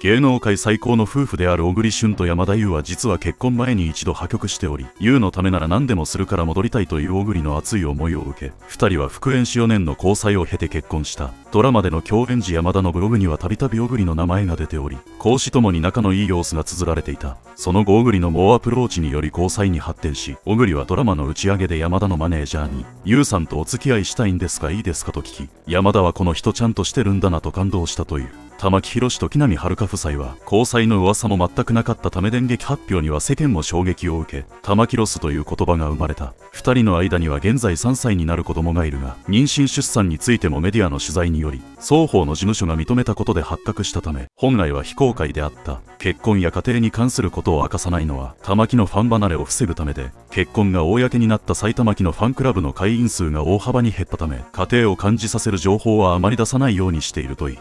芸能界最高の夫婦である小栗旬と山田優は実は結婚前に一度破局しており、優のためなら何でもするから戻りたいという小栗の熱い思いを受け、二人は復縁し4年の交際を経て結婚した。ドラマでの共演時山田のブログにはたびたび小栗の名前が出ており、公私ともに仲のいい様子が綴られていた。その後小栗の猛アプローチにより交際に発展し、小栗はドラマの打ち上げで山田のマネージャーに、優さんとお付き合いしたいんですかいいですかと聞き、山田はこの人ちゃんとしてるんだなと感動したという。玉木宏と木南遥夫妻は交際の噂も全くなかったため電撃発表には世間も衝撃を受け玉木ロスという言葉が生まれた。2人の間には現在3歳になる子供がいるが妊娠出産についてもメディアの取材により双方の事務所が認めたことで発覚したため本来は非公開であった。結婚や家庭に関することを明かさないのは玉木のファン離れを防ぐためで結婚が公になった埼玉木のファンクラブの会員数が大幅に減ったため家庭を感じさせる情報はあまり出さないようにしているといい。